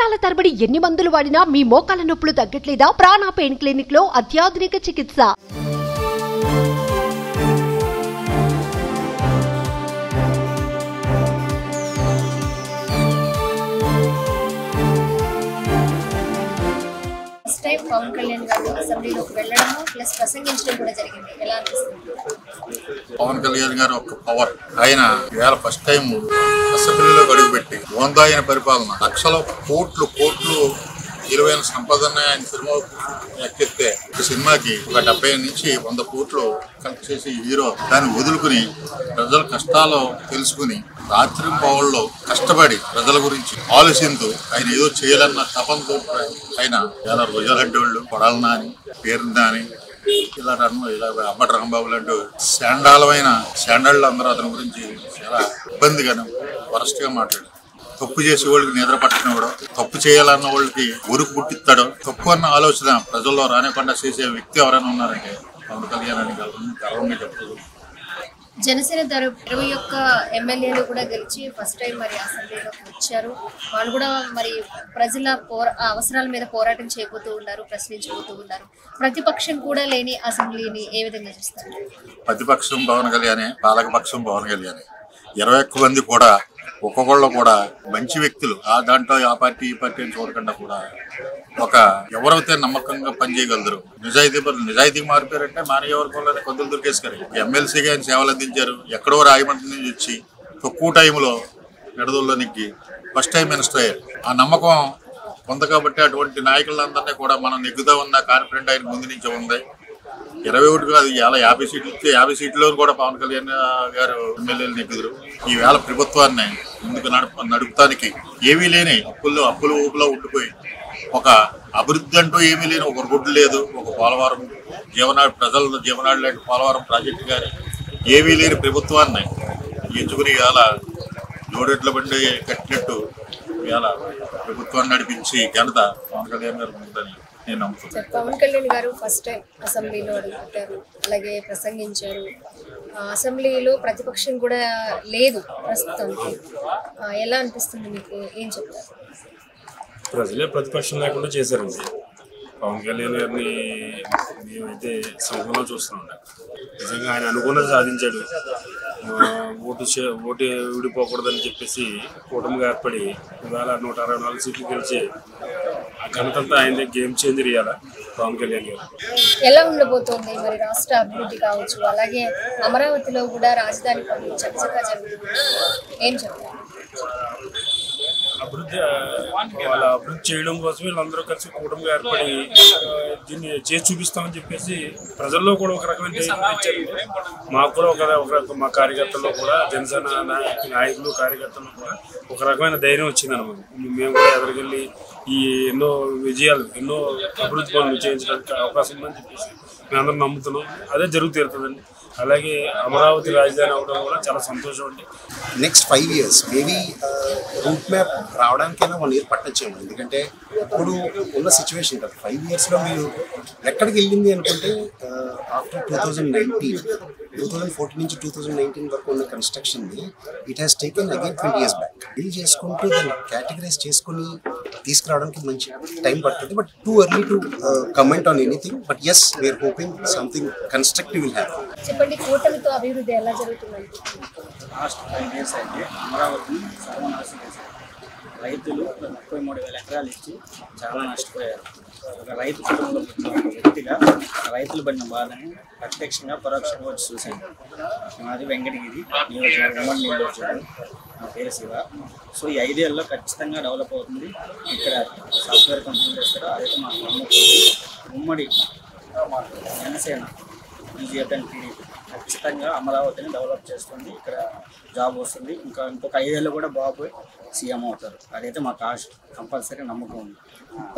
సంవత్సరాల తరబడి ఎన్ని మందులు వాడినా మీ మోకాల నొప్పులు తగ్గట్లేదా? ప్రాణ పెయిన్ క్లినిక్లో అత్యాధునిక చికిత్స. పవన్ కళ్యాణ్ గారు అసెంబ్లీలోకి వెళ్ళడము ప్లస్ ప్రసంగించడం కూడా జరిగింది. ఎలా అనిపిస్తుంది? పవన్ కళ్యాణ్ గారు ఒక పవర్. ఆయన ఇవాళ ఫస్ట్ టైం అసెంబ్లీలో అడుగుపెట్టి వందాయన పరిపాలన. లక్షల కోట్లు కోట్లు ఇరవైన సంపదన ఆయన సినిమా ఎక్కిస్తే ఒక సినిమాకి ఒక డెబ్బై నుంచి వంద కోట్లు కలెక్ట్ చేసి హీరో దాన్ని వదులుకుని ప్రజల కష్టాలు తెలుసుకుని రాత్రి పౌల్లో కష్టపడి ప్రజల గురించి ఆలోచిస్తూ ఆయన ఏదో చేయాలన్న తపంతో ఆయన ఇలా రోజులంటి వాళ్ళు కొడాలనా అని పేరుందా అని ఇలా రన్ ఇలా అమ్మటి రాంబాబు లాంటి శాండాలమైన శాండాళ్ళు అందరూ అతని గురించి చాలా ఇబ్బందిగాను వరస్ట్గా మాట్లాడారు. తప్పు చేసే వాళ్ళకి నిద్ర పట్టినవాడు తప్పు చేయాలన్న వాళ్ళకి ఉరుకు పుట్టిస్తాడు. తప్పు అన్న ఆలోచన ప్రజల్లో రానికుండా చేసే వ్యక్తి ఎవరైనా ఉన్నారంటే పవన్ కళ్యాణ్ అని గర్వం- గర్వంగా చెప్తారు జనసేన తరపు ఇరవై ఒక్క ఎమ్మెల్యేలు కూడా గెలిచి ఫస్ట్ టైం మరి అసెంబ్లీలోకి వచ్చారు. వాళ్ళు కూడా మరి ప్రజల పోర అవసరాల మీద పోరాటం చేయబోతూ ఉన్నారు ప్రశ్నించబోతూ ఉన్నారు. ప్రతిపక్షం కూడా లేని అసెంబ్లీని ఏ విధంగా చూస్తారు? ప్రతిపక్షం పవన్ కళ్యాణే పాలకపక్షం పవన్ కళ్యాణే. ఇరవై ఒక్క మంది కూడా ఒక్కొక్కళ్ళు కూడా మంచి వ్యక్తులు. ఆ దాంట్లో ఆ పార్టీ ఈ పార్టీ అని చూడకుండా కూడా ఒక ఎవరైతే నమ్మకంగా పనిచేయగలరు నిజాయితీ నిజాయితీ మారిపోయారంటే మానవ వర్గంలోనే కొద్దులు దొరికేసుకారు ఎమ్మెల్సీగా ఆయన సేవలు అందించారు. ఎక్కడో రాయమండ్రి నుంచి వచ్చి తక్కువ టైంలో నిడదల్లో ఫస్ట్ టైం మినిస్టర్ అయ్యారు. ఆ నమ్మకం కొంత కాబట్టి అటువంటి నాయకులందరినీ కూడా మనం నెగ్గుదామన్న కాన్ఫిడెంట్ ఆయన ముందు నుంచి ఉంది. ఇరవై ఒకటి కాదు ఇవాళ యాభై సీట్లు ఇస్తే యాభై సీట్లో కూడా పవన్ కళ్యాణ్ గారు ఎమ్మెల్యేలు నెగ్గుదురు ఈవేళ ప్రభుత్వాన్ని ముందుకు నడుపు నడుపుతానికి ఏమీ లేని అప్పుల్లో అప్పులు ఊపులో ఉండిపోయి ఒక అభివృద్ధి అంటూ ఏమీ లేని ఒక రోడ్డు లేదు ఒక పోలవరం జీవనాడు ప్రజల జీవనాడు లాంటి పోలవరం ప్రాజెక్టు కానీ ఏమీ లేని ప్రభుత్వాన్ని ఎంచుకుని ఇవాళ జోడెట్ల బండి కట్టినట్టు ఇవాళ ప్రభుత్వాన్ని నడిపించి ఘనత పవన్ కళ్యాణ్ గారు ఉందని నేను నమ్ముతున్నాను. సార్ పవన్ కళ్యాణ్ గారు ఫస్ట్ టైం అసెంబ్లీలో అడుగుపెట్టారు అలాగే ప్రసంగించారు. అసెంబ్లీలో ప్రతిపక్షం కూడా లేదు ప్రస్తుతానికి ఎలా అనిపిస్తుంది మీకు? ఏం చెప్తారు? ప్రజలే ప్రతిపక్షం లేకుండా చేశారండి. పవన్ కళ్యాణ్ గారిని మేమైతే సంఘంలో చూస్తున్నాం నిజంగా ఆయన అనుకున్నది సాధించాడు. ఓటు చే- ఓటు విడిపోకూడదని చెప్పేసి కూటమిగా ఏర్పడి ఇవాళ నూట అరవై నాలుగు సీట్లు గెలిచి ఆ ఘనతంతా గేమ్ చేంజర్ ఇవ్వాల పవన్ కళ్యాణ్ గారు. ఎలా ఉండబోతోంది మరి రాష్ట్ర అభివృద్ధి కావచ్చు? అలాగే అమరావతిలో కూడా రాజధాని పనులు చకచకా జరుగుతుంది ఏం చెప్తారు? అభివృద్ధి వాళ్ళ అభివృద్ధి చేయడం కోసం వీళ్ళందరూ కలిసి కూటమిగా ఏర్పడి దీన్ని చేసి చూపిస్తామని చెప్పేసి ప్రజల్లో కూడా ఒక రకమైన ధైర్యం తెచ్చారు. మాకు కూడా ఒక ఒక మా కార్యకర్తల్లో కూడా జనసేన నాయ- నాయకులు కార్యకర్తల్లో కూడా ఒక రకమైన ధైర్యం వచ్చింది అనమాట మేము కూడా ఎదురుకెళ్ళి ఈ ఎన్నో విజయాలు ఎన్నో అభివృద్ధి పనులు చేయించడానికి అవకాశం ఉందని చెప్పేసి మేమందరం నమ్ముతున్నాం. అదే జరుగుతీరుతుందండి అలాగే అమరావతి రాజధాని అవడం కూడా చాలా సంతోషం అండి. Next five years maybe route map రావడానికైనా one year పట్టొచ్చేమో. ఎందుకంటే ఇప్పుడు ఉన్న సిచ్యువేషన్ కదా. ఫైవ్ ఇయర్స్లో మీరు ఎక్కడికి వెళ్ళింది అనుకుంటే after two thousand nineteen two thousand fourteen నుంచి టూ థౌజండ్ నైన్టీన్ వరకు ఉన్న కన్స్ట్రక్షన్ని it has taken again twenty years back deal చేసుకుంటూ దాన్ని కేటగరైజ్ చేసుకుని తీసుకురావడానికి మంచి టైం పడుతుంది. But too early to comment on anything but as we're hoping something constructive will have చెప్పండి కూటమితో అభివృద్ధి ఎలా జరుగుతుంది లాస్ట్ ఫైవ్ ఇయర్స్ అయితే అమరావతిని సర్వనాశనం చేశారు. రైతులు ముప్పై మూడు వేల ఎకరాలు ఇచ్చి చాలా నష్టపోయారు. ఒక రైతు కుటుంబంలో పుట్టిన వ్యక్తిగా రైతులు పడిన బాధని ప్రత్యక్షంగా పరోక్షంగా వచ్చి చూశాను మాది వెంకటగిరి నియోజకవర్గం నియోజకవర్గం. నా పేరు శివ. సో ఈ ఐదేళ్ళలో ఖచ్చితంగా డెవలప్ అవుతుంది. ఇక్కడ సాఫ్ట్వేర్ కంపెనీ చేస్తారు అదైతే మాకు నమ్మకం ఉమ్మడి జనసేన బీజేపీ అండ్ టీడీపీ ఖచ్చితంగా అమరావతిని డెవలప్ చేస్తుంది. ఇక్కడ జాబ్ వస్తుంది. ఇంకా ఇంకొక ఐదేళ్ళు కూడా బాబు సీఎం అవుతారు. అదైతే మాకు ఆశ కంపల్సరీ నమ్మకం ఉంది.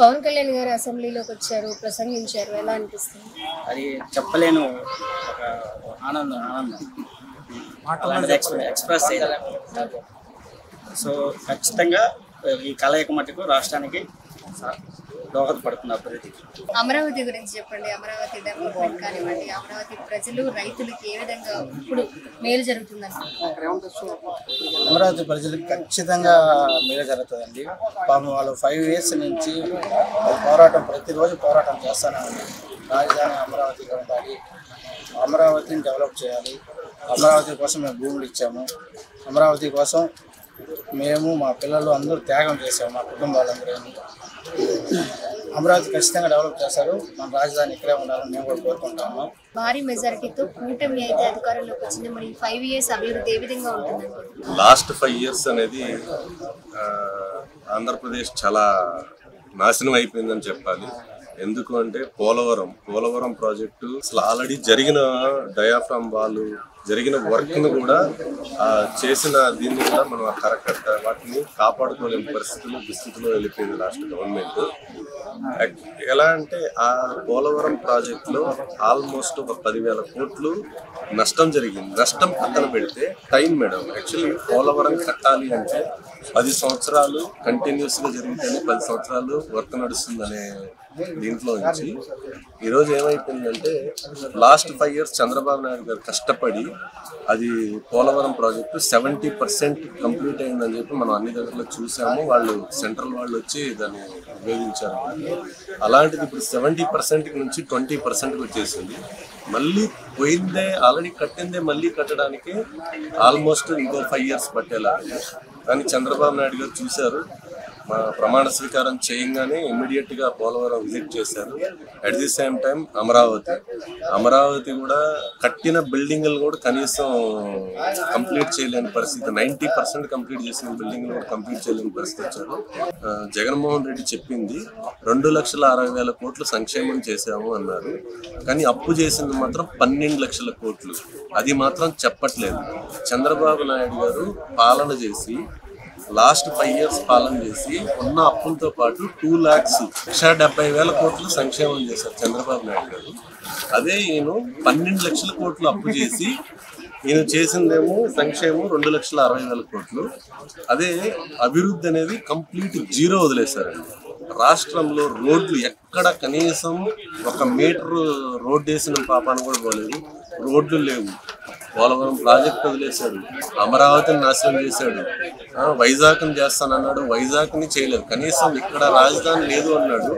పవన్ కళ్యాణ్ గారు అసెంబ్లీలోకి వచ్చారు ప్రసంగించారు. ఎలా అనిపిస్తుంది? అది చెప్పలేను. ఒక ఆనందం ఆనందం. అలాంటిది ఎక్స్ప్రెస్ చేయలేము సో ఖచ్చితంగా ఈ కలయిక మటుకు రాష్ట్రానికి దోహదపడుతుంది అభివృద్ధికి అమరావతి గురించి చెప్పండి. అమరావతి డెవలప్మెంట్ కానివ్వండి అమరావతి ప్రజలు రైతులకి ఏ విధంగా ఇప్పుడు మేలు జరుగుతుందని అమరావతి ప్రజలకు ఖచ్చితంగా మేలు జరుగుతుందండి. పాపం వాళ్ళు ఫైవ్ ఇయర్స్ నుంచి వాళ్ళు పోరాటం ప్రతిరోజు పోరాటం చేస్తూనే ఉంది రాజధాని అమరావతిగా ఉండాలి. అమరావతిని డెవలప్ చేయాలి. అమరావతి కోసం మేము భూములు ఇచ్చాము. అమరావతి కోసం మేము మా పిల్లలు అందరూ త్యాగం చేశాము మా కుటుంబాలందరూ అమరావతి ఖచ్చితంగా డెవలప్ చేస్తారు. మన రాజధాని ఇక్కడే ఉండాలని మేము కూడా కోరుకుంటాము. భారీ మెజారిటీతో కూటమి అయితే అధికారంలోకి వచ్చింది. మరి ఫైవ్ ఇయర్స్ అభివృద్ధి ఏ విధంగా ఉంటుందండి? లాస్ట్ ఫైవ్ ఇయర్స్ అనేది ఆంధ్రప్రదేశ్ చాలా నాశనం అయిపోయిందని చెప్పాలి. ఎందుకు అంటే పోలవరం పోలవరం ప్రాజెక్టు అసలు ఆల్రెడీ జరిగిన డయాఫ్రామ్ వాళ్ళు జరిగిన వర్క్ను కూడా చేసిన దీన్ని కూడా మనం కరెక్ట్ వాటిని కాపాడుకోలేని పరిస్థితులు దుస్థితిలో వెళ్ళిపోయింది లాస్ట్ గవర్నమెంట్ ఎలా అంటే ఆ పోలవరం ప్రాజెక్ట్లో ఆల్మోస్ట్ ఒక పదివేల కోట్లు నష్టం జరిగింది. నష్టం పక్కన పెడితే టైం మేడం యాక్చువల్లీ పోలవరం కట్టాలి అంటే పది సంవత్సరాలు కంటిన్యూస్గా జరిగితేనే పది సంవత్సరాలు వర్క్ నడుస్తుందనే దీంట్లో నుంచి ఈరోజు ఏమైపోయిందంటే last five years Chandrababu Naidu garu కష్టపడి అది Polavaram project seventy percent complete అయిందని చెప్పి మనం అన్ని దగ్గరలో చూసాము. వాళ్ళు సెంట్రల్ వాళ్ళు వచ్చి దాన్ని ఉపయోగించారు. అలాంటిది ఇప్పుడు సెవెంటీ పర్సెంట్ నుంచి ట్వంటీ పర్సెంట్కి వచ్చేసింది. మళ్ళీ పోయిందే ఆల్రెడీ కట్టిందే మళ్ళీ కట్టడానికి ఆల్మోస్ట్ ఇంకో ఫైవ్ ఇయర్స్ పట్టేలా కానీ చంద్రబాబు నాయుడు గారు చూశారు మా ప్రమాణ స్వీకారం చేయంగానే ఇమ్మీడియట్గా పోలవరం విజిట్ చేశారు. At the same time Amaravati. Amaravati కూడా కట్టిన బిల్డింగ్లు కూడా కనీసం కంప్లీట్ చేయలేని పరిస్థితి. నైంటీ పర్సెంట్ కంప్లీట్ చేసిన బిల్డింగ్లు కూడా కంప్లీట్ చేయలేని పరిస్థితి వచ్చారు. జగన్మోహన్ రెడ్డి చెప్పింది రెండు లక్షల అరవై వేల కోట్లు సంక్షేమం చేశాము అన్నారు. కానీ అప్పు చేసింది మాత్రం పన్నెండు లక్షల కోట్లు. అది మాత్రం చెప్పట్లేదు. చంద్రబాబు నాయుడు గారు పాలన చేసి లాస్ట్ ఫైవ్ ఇయర్స్ పాలన చేసి ఉన్న అప్పులతో పాటు టూ ల్యాక్స్ లక్ష డెబ్బై వేల కోట్లు సంక్షేమం చేశారు చంద్రబాబు నాయుడు గారు. అదే ఈయన పన్నెండు లక్షల కోట్లు అప్పు చేసి ఈయన చేసిందేమో సంక్షేమం రెండు లక్షల అరవై వేల కోట్లు. అదే అభివృద్ధి అనేది కంప్లీట్ జీరో వదిలేశారండి. రాష్ట్రంలో రోడ్లు ఎక్కడ కనీసం ఒక మీటర్ రోడ్డు వేసిన పాపాను కూడా పోలేదు. రోడ్లు లేవు. పోలవరం ప్రాజెక్ట్ వదిలేశాడు. అమరావతిని నాశనం చేశాడు. ఆ, వైజాగ్ని చేస్తానన్నాడు. వైజాగ్ని చేయలేదు. కనీసం ఇక్కడ రాజధాని లేదు అన్నాడు.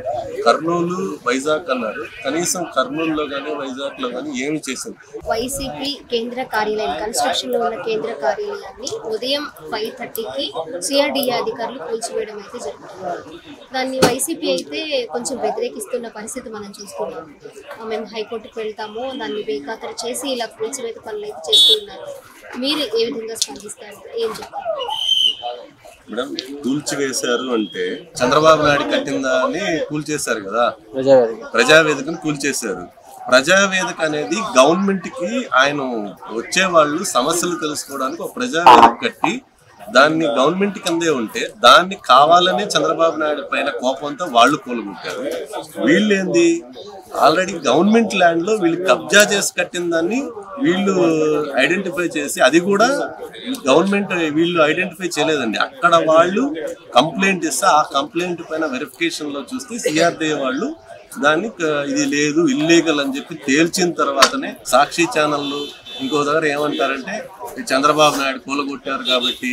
కర్నూలు వైజాగ్ అన్నాడు. కనీసం కర్నూలులో కానీ వైజాగ్లో కానీ ఏమి చేశాడు వైసీపీ కేంద్ర కార్యాలయం కన్స్ట్రక్షన్లో ఉన్న కేంద్ర కార్యాలయాన్ని ఉదయం ఫైవ్ థర్టీకి సిఆర్డిఏ అధికారులు కూల్చివేయడం అయితే జరుగుతుంది దాన్ని వైసీపీ అయితే కొంచెం వ్యతిరేకిస్తున్న పరిస్థితి మనం చూస్తున్నాం. మేము హైకోర్టుకు వెళ్తాము దాన్ని బేఖాతరు చేసి ఇలా కూల్చివేత పనులు అయితే చేస్తూ ఉన్నారు. మీరు ఏ విధంగా స్పందిస్తారు? ఏం చెప్తారు? మేడం కూల్చివేశారు అంటే చంద్రబాబు నాయుడు కట్టిన దాన్ని కూల్చేశారు కదా. ప్రజావేదికను కూల్చేశారు. ప్రజావేదిక అనేది గవర్నమెంట్కి ఆయన వచ్చే వాళ్ళు సమస్యలు తెలుసుకోవడానికి ఒక ప్రజావేదిక కట్టి దాన్ని గవర్నమెంట్ కిందే ఉంటే దాన్ని కావాలనే చంద్రబాబు నాయుడు పైన కోపంతో వాళ్ళు కోలుకుంటారు. వీళ్ళు ఏంది ఆల్రెడీ గవర్నమెంట్ ల్యాండ్లో వీళ్ళు కబ్జా చేసి కట్టిన దాన్ని వీళ్ళు ఐడెంటిఫై చేసి అది కూడా గవర్నమెంట్ వీళ్ళు ఐడెంటిఫై చేయలేదండి. అక్కడ వాళ్ళు కంప్లైంట్ ఇస్తే ఆ కంప్లైంట్ పైన వెరిఫికేషన్లో చూస్తే సిఆర్డీ వాళ్ళు దాన్ని ఇది లేదు ఇల్లీగల్ అని చెప్పి తేల్చిన తర్వాతనే సాక్షి ఛానళ్ళు ఇంకో దగ్గర ఏమంటారంటే చంద్రబాబు నాయుడు కూలగొట్టారు కాబట్టి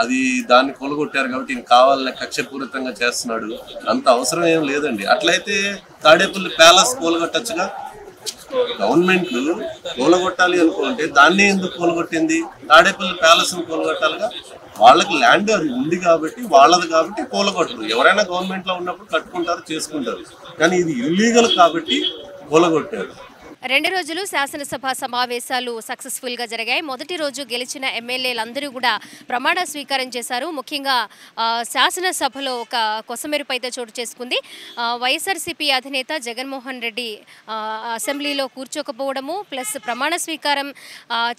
అది దాన్ని కూలగొట్టారు కాబట్టి ఈయన కావాలని కక్షపూరితంగా చేస్తున్నాడు. అంత అవసరం ఏం లేదండి. అట్లయితే తాడేపల్లి ప్యాలెస్ కూలగొట్టచ్చుగా? గవర్నమెంట్ కూలగొట్టాలి అనుకుంటే దాన్ని ఎందుకు కూలగొట్టింది? తాడేపల్లి ప్యాలెస్ కూలగొట్టాలిగా? వాళ్ళకి ల్యాండ్ అది ఉంది కాబట్టి వాళ్ళది కాబట్టి కూలగొట్టరు. ఎవరైనా గవర్నమెంట్లో ఉన్నప్పుడు కట్టుకుంటారు చేసుకుంటారు. కానీ ఇది ఇల్లీగల్ కాబట్టి కూలగొట్టారు. రెండు రోజులు శాసనసభ సమావేశాలు సక్సెస్ఫుల్గా జరిగాయి. మొదటి రోజు గెలిచిన ఎమ్మెల్యేలందరూ కూడా ప్రమాణ స్వీకారం చేశారు. ముఖ్యంగా శాసనసభలో ఒక కొసమెరుపు అయితే చోటు చేసుకుంది. వైఎస్ఆర్సీపీ అధినేత జగన్మోహన్ రెడ్డి అసెంబ్లీలో కూర్చోకపోవడము ప్లస్ ప్రమాణ స్వీకారం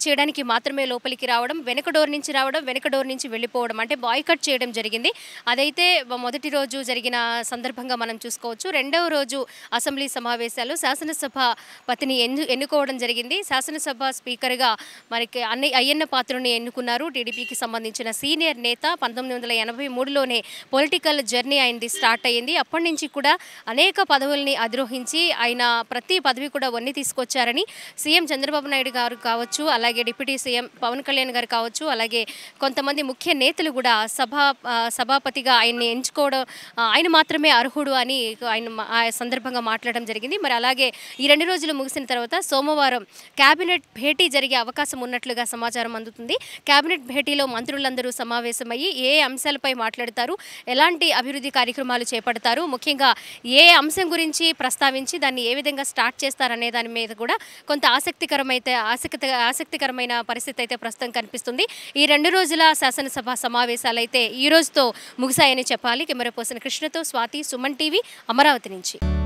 చేయడానికి మాత్రమే లోపలికి రావడం వెనక డోర్ నుంచి రావడం వెనక డోర్ నుంచి వెళ్ళిపోవడం అంటే బాయ్కట్ చేయడం జరిగింది. అదైతే మొదటి రోజు జరిగిన సందర్భంగా మనం చూసుకోవచ్చు. రెండవ రోజు అసెంబ్లీ సమావేశాలు శాసనసభ పతిని ఆయన్ని ఎన్ను ఎన్నుకోవడం జరిగింది. శాసనసభ స్పీకర్గా మనకి అన్ని అయ్యన్న పాత్రని ఎన్నుకున్నారు. టీడీపీకి సంబంధించిన సీనియర్ నేత పంతొమ్మిది వందల ఎనభై మూడులోనే పొలిటికల్ జర్నీ ఆయనది స్టార్ట్ అయ్యింది. అప్పటి నుంచి కూడా అనేక పదవుల్ని అధిరోహించి ఆయన ప్రతి పదవి కూడా వన్ని తీసుకొచ్చారని సీఎం చంద్రబాబు నాయుడు గారు కావచ్చు అలాగే డిప్యూటీ సీఎం పవన్ కళ్యాణ్ గారు కావచ్చు అలాగే కొంతమంది ముఖ్య నేతలు కూడా సభా సభాపతిగా ఆయన్ని ఎంచుకోవడం ఆయన మాత్రమే అర్హుడు అని ఆయన ఆ సందర్భంగా మాట్లాడడం జరిగింది. మరి అలాగే ఈ రెండు రోజులు ముగిసిన తర్వాత సోమవారం కేబినెట్ భేటీ జరిగే అవకాశం ఉన్నట్లుగా సమాచారం అందుతుంది. కేబినెట్ భేటీలో మంత్రులందరూ సమావేశమయ్యి ఏ అంశాలపై మాట్లాడతారు ఎలాంటి అభివృద్ధి కార్యక్రమాలు చేపడతారు ముఖ్యంగా ఏ అంశం గురించి ప్రస్తావించి దాన్ని ఏ విధంగా స్టార్ట్ చేస్తారనే దాని మీద కూడా కొంత ఆసక్తికరమైతే ఆసక్తి ఆసక్తికరమైన పరిస్థితి అయితే ప్రస్తుతం కనిపిస్తుంది. ఈ రెండు రోజుల శాసనసభ సమావేశాలు అయితే ఈ రోజుతో ముగిశాయని చెప్పాలి. కెమెరా పర్సన్ కృష్ణతో స్వాతి సుమన్ టీవీ అమరావతి నుంచి.